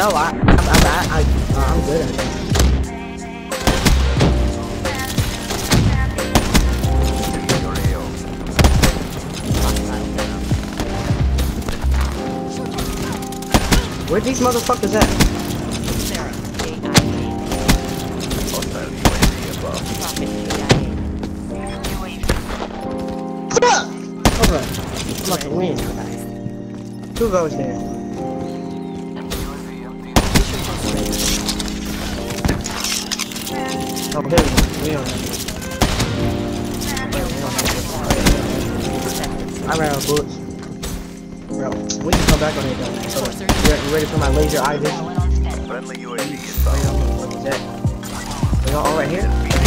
No, I, I'm, I'm, I, I, I'm good at it. Where these motherfuckers at? Alright. I'm about to win. Two goes there. Oh, here we go. We on it. I ran out of bullets. Bro, we can come back on it though. So, you ready, you ready for my laser eye vision? Friendly UAV Wait, um, What is that? We all all right here?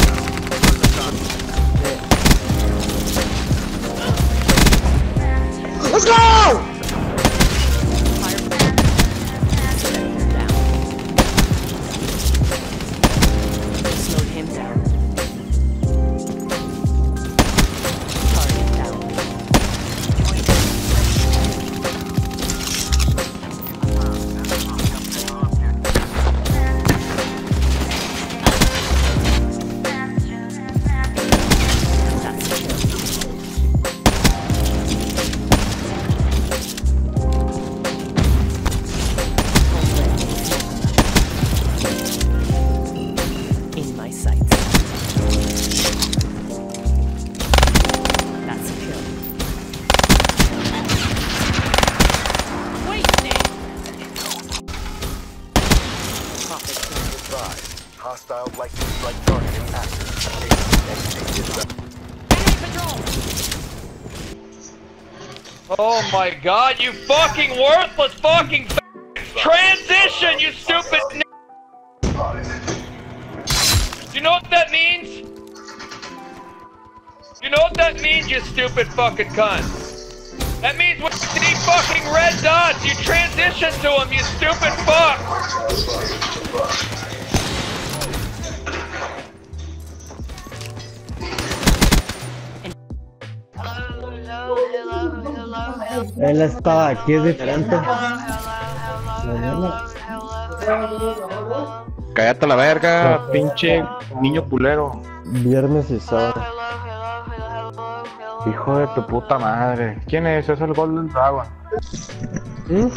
Hostile likely strike target! Oh my god, you fucking worthless fucking transition, you stupid You know what that means? You know what that means, you stupid fucking cunt? That means when you see fucking red dots, you transition to them, you stupid fuck! Él estaba aquí, es diferente. Cállate a la verga, pinche niño culero. Viernes y sábado. Hijo de tu puta madre. ¿Quién es? Es el Golden Dragon. ¿Mm?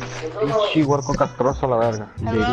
Pinche huerco castroso la verga. Dile.